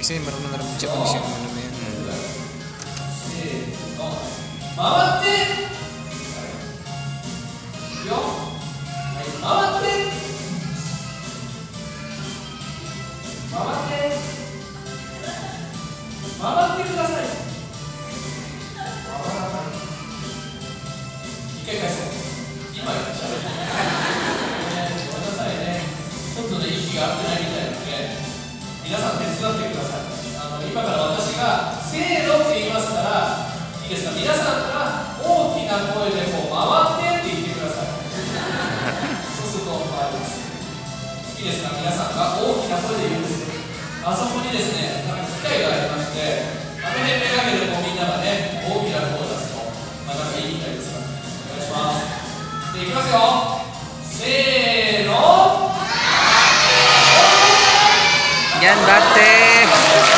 Bisa yung marunong na rin siya 皆さん手伝ってください。あの今から私がせーのって言いますからいいですか？皆さんから大きな声でこう回ってって言ってください。そうすると回ります。いいですか？皆さんが大きな声で言うんですよ。あそこにですねなんか機械がありましてあの辺めがけてこうみんながね大きな声を出すとまたいいみたいですからお願いします。でいきますよ。せーの。Yan, bate!